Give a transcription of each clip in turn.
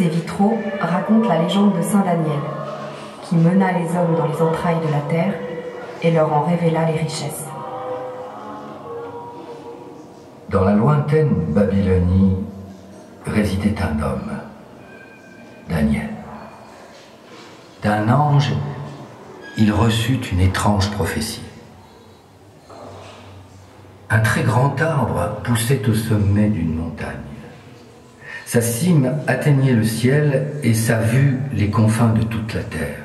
Ces vitraux racontent la légende de Saint Daniel, qui mena les hommes dans les entrailles de la terre et leur en révéla les richesses. Dans la lointaine Babylonie résidait un homme, Daniel. D'un ange, il reçut une étrange prophétie. Un très grand arbre poussait au sommet d'une montagne. Sa cime atteignait le ciel et sa vue les confins de toute la terre.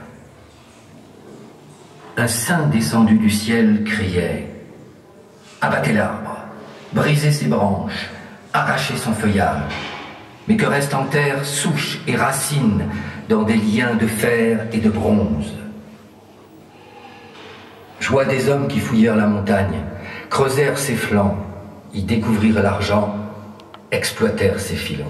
Un saint descendu du ciel criait Abattez l'arbre, brisez ses branches, arrachez son feuillage, mais que restent en terre souches et racines dans des liens de fer et de bronze. Joie des hommes qui fouillèrent la montagne, creusèrent ses flancs, y découvrirent l'argent, exploitèrent ses filons.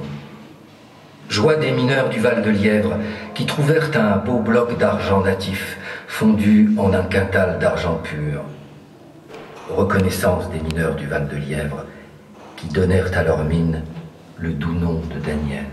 Joie des mineurs du Val de Lièvre qui trouvèrent un beau bloc d'argent natif fondu en un quintal d'argent pur. Reconnaissance des mineurs du Val de Lièvre qui donnèrent à leur mine le doux nom de Daniel.